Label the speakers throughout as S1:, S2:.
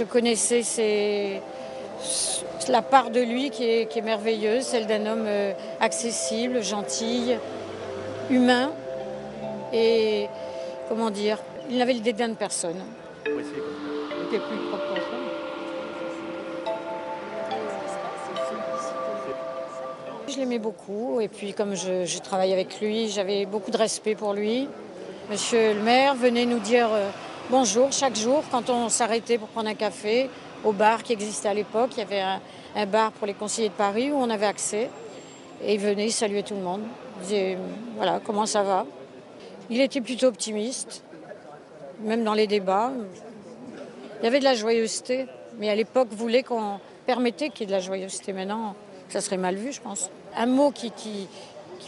S1: Je connaissais ses- la part de lui qui est, qui est merveilleuse, celle d'un homme euh, accessible, gentil, humain et, comment dire, il n'avait le dédain de personne.
S2: Il était plus propre.
S1: Je l'aimais beaucoup et puis comme je, je travaille avec lui, j'avais beaucoup de respect pour lui. Monsieur le maire venait nous dire euh, bonjour chaque jour quand on s'arrêtait pour prendre un café au bar qui existait à l'époque. Il y avait un, bar pour les conseillers de Paris où on avait accès. Et il venait saluer tout le monde. Il disait voilà comment ça va? Il était plutôt optimiste, même dans les débats. Il y avait de la joyeuseté, mais à l'époque voulait qu'on permettait qu'il y ait de la joyeuseté. Maintenant, ça serait mal vu, je pense. Un mot qui, qui,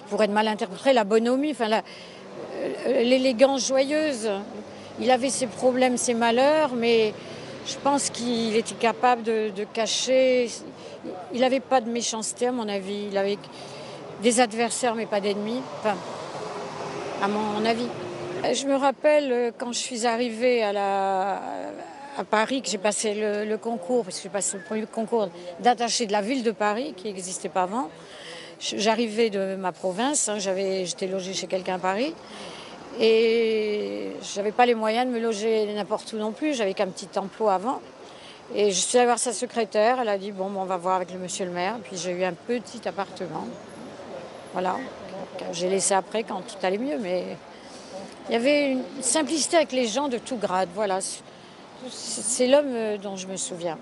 S1: pourrait être mal interprété, la bonhomie, enfin euh, l'élégance joyeuse. Il avait ses problèmes, ses malheurs, mais je pense qu'il était capable de, cacher. Il n'avait pas de méchanceté, à mon avis. Il avait des adversaires, mais pas d'ennemis. Enfin, à mon avis. Je me rappelle euh, quand je suis arrivée à, Paris, que j'ai passé le, concours, parce que j'ai passé le premier concours d'attaché de la ville de Paris, qui n'existait pas avant. J'arrivais de ma province, hein, j'avais- j'étais logée chez quelqu'un à Paris. Et je n'avais pas les moyens de me loger n'importe où non plus, j'avais qu'un petit emploi avant. Et je suis allée voir sa secrétaire, elle a dit bon, bon, on va voir avec le monsieur le maire. Puis j'ai eu un petit appartement. Voilà. J'ai laissé après quand tout allait mieux, mais il y avait une simplicité avec les gens de tout grade. Voilà. C'est c'est l'homme euh, dont je me souviens.